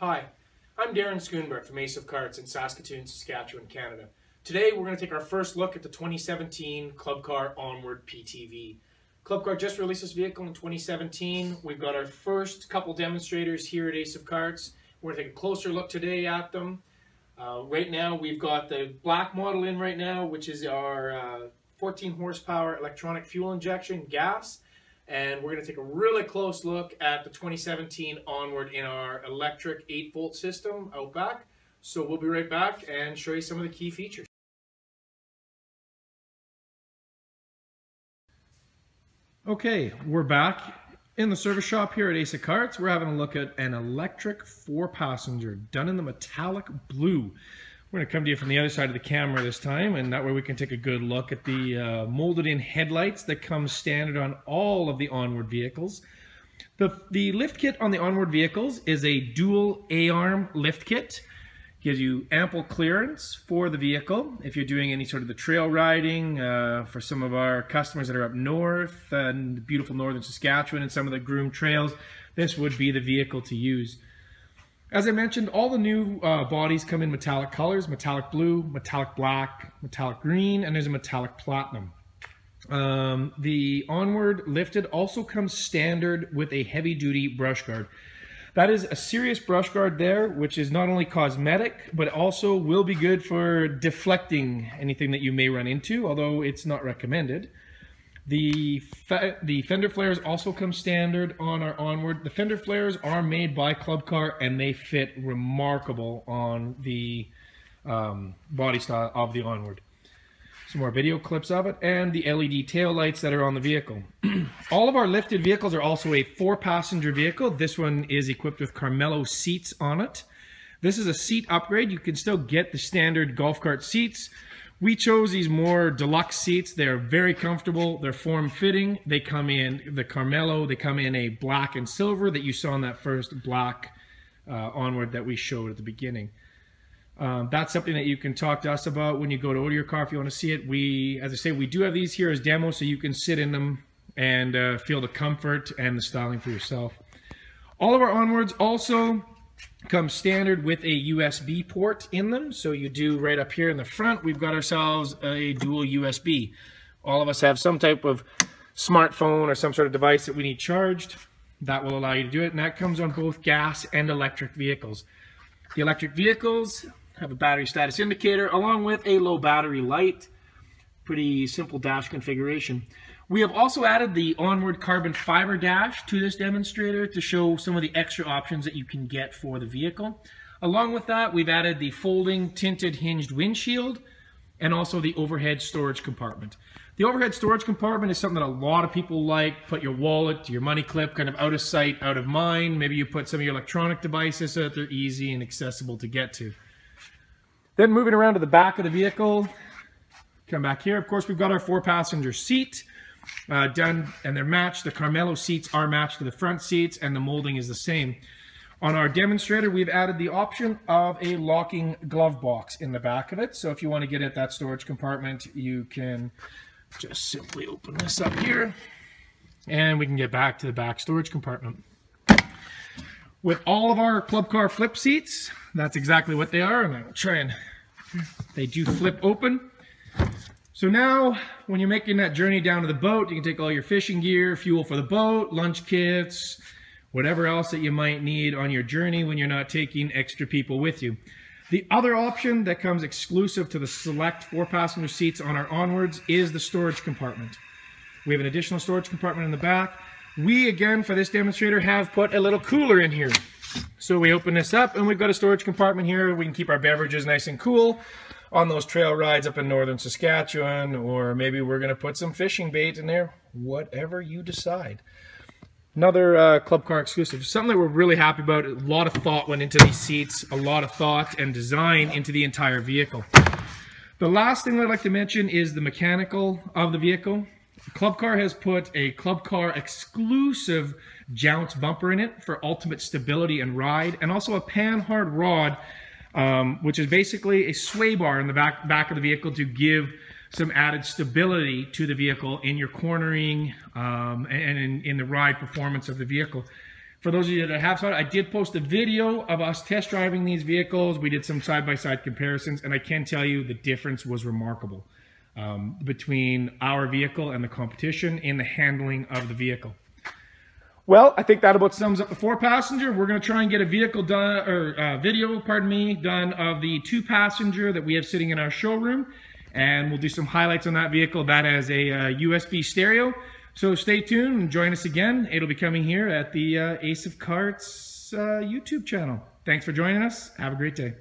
Hi, I'm Darren Schoonberg from Ace of Karts in Saskatoon, Saskatchewan, Canada. Today we're going to take our first look at the 2017 Club Car Onward PTV. Club Car just released this vehicle in 2017. We've got our first couple demonstrators here at Ace of Karts. We're going to take a closer look today at them. Uh, right now we've got the black model in right now, which is our uh, 14 horsepower electronic fuel injection gas and we're going to take a really close look at the 2017 onward in our electric 8 volt system out back. So we'll be right back and show you some of the key features. Okay, we're back in the service shop here at Ace of Karts. We're having a look at an electric four passenger done in the metallic blue. We're going to come to you from the other side of the camera this time, and that way we can take a good look at the uh, molded in headlights that come standard on all of the onward vehicles. The, the lift kit on the onward vehicles is a dual A-arm lift kit. Gives you ample clearance for the vehicle. If you're doing any sort of the trail riding, uh, for some of our customers that are up north and beautiful northern Saskatchewan and some of the groomed trails, this would be the vehicle to use. As I mentioned, all the new uh, bodies come in metallic colors, metallic blue, metallic black, metallic green, and there's a metallic platinum. Um, the Onward Lifted also comes standard with a heavy duty brush guard. That is a serious brush guard there, which is not only cosmetic, but also will be good for deflecting anything that you may run into, although it's not recommended. The, the fender flares also come standard on our Onward. The fender flares are made by Club Car and they fit remarkable on the um, body style of the Onward. Some more video clips of it and the LED tail lights that are on the vehicle. All of our lifted vehicles are also a four passenger vehicle. This one is equipped with Carmelo seats on it. This is a seat upgrade. You can still get the standard golf cart seats, we chose these more deluxe seats. They're very comfortable. They're form-fitting. They come in the Carmelo. They come in a black and silver that you saw in that first black uh, onward that we showed at the beginning. Um, that's something that you can talk to us about when you go to order your car if you want to see it. We, as I say, we do have these here as demos so you can sit in them and uh, feel the comfort and the styling for yourself. All of our onwards also Comes standard with a USB port in them. So you do right up here in the front, we've got ourselves a dual USB. All of us have some type of smartphone or some sort of device that we need charged. That will allow you to do it, and that comes on both gas and electric vehicles. The electric vehicles have a battery status indicator along with a low battery light. Pretty simple dash configuration. We have also added the Onward Carbon Fiber Dash to this demonstrator to show some of the extra options that you can get for the vehicle. Along with that, we've added the folding tinted hinged windshield and also the overhead storage compartment. The overhead storage compartment is something that a lot of people like. Put your wallet, your money clip kind of out of sight, out of mind. Maybe you put some of your electronic devices so that they're easy and accessible to get to. Then moving around to the back of the vehicle, come back here. Of course, we've got our four passenger seat uh, done and they're matched. The Carmelo seats are matched to the front seats and the molding is the same. On our demonstrator, we've added the option of a locking glove box in the back of it. So if you want to get at that storage compartment, you can just simply open this up here and we can get back to the back storage compartment. With all of our Club Car flip seats, that's exactly what they are. And I will try and, they do flip open. So now, when you're making that journey down to the boat, you can take all your fishing gear, fuel for the boat, lunch kits, whatever else that you might need on your journey when you're not taking extra people with you. The other option that comes exclusive to the select four passenger seats on our onwards is the storage compartment. We have an additional storage compartment in the back. We, again, for this demonstrator, have put a little cooler in here. So we open this up and we've got a storage compartment here. We can keep our beverages nice and cool on those trail rides up in northern Saskatchewan, or maybe we're going to put some fishing bait in there, whatever you decide. Another uh, Club Car exclusive, something that we're really happy about. A lot of thought went into these seats, a lot of thought and design into the entire vehicle. The last thing I'd like to mention is the mechanical of the vehicle. Club Car has put a Club Car exclusive jounce bumper in it for ultimate stability and ride, and also a Panhard rod um, which is basically a sway bar in the back, back of the vehicle to give some added stability to the vehicle in your cornering um, and in, in, the ride performance of the vehicle. For those of you that have saw it, I did post a video of us test driving these vehicles. We did some side-by-side comparisons, and I can tell you the difference was remarkable um, between our vehicle and the competition in the handling of the vehicle. Well, I think that about sums up the four passenger. We're going to try and get a vehicle done, or uh, video, pardon me, done of the two passenger that we have sitting in our showroom. And we'll do some highlights on that vehicle. That has a uh, USB stereo. So stay tuned and join us again. It'll be coming here at the uh, Ace of Karts uh, YouTube channel. Thanks for joining us. Have a great day.